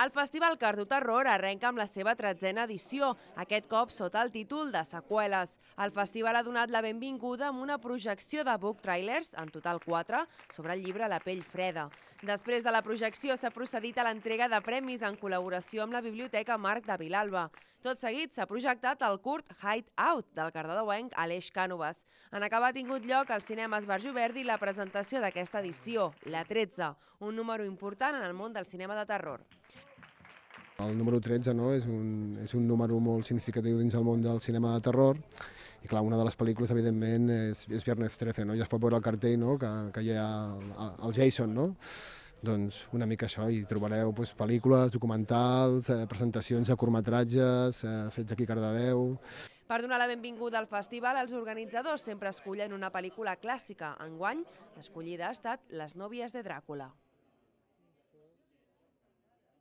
El Festival Cardo Terror arrenca amb la seva tretzena edició, aquest cop sota el títol de Seqüeles. El festival ha donat la benvinguda amb una projecció de book trailers, en total 4, sobre el llibre La pell freda. Després de la projecció s'ha procedit a l'entrega de premis en col·laboració amb la Biblioteca Marc de Vilalba. Tot seguit s'ha projectat el curt Hide Out del cardedeuenc Aleix Cànovas. En acabar ha tingut lloc al cinema Esbarjo Verdi la presentació d'aquesta edició, la 13, un número important en el món del cinema de terror. El número 13 no? és, un, és un número molt significatiu dins del món del cinema de terror i clar, una de les pel·lícules evidentment és, és Viernes 13, no? ja es pot veure el cartell no? que, que hi ha el, el Jason, no? doncs una mica això, i trobareu doncs, pel·lícules, documentals, eh, presentacions de curtmetratges eh, fets aquí a Cardedeu. Per donar la benvinguda al festival, els organitzadors sempre escullen una pel·lícula clàssica. Enguany, l'escollida ha estat Les nòvies de Dràcula.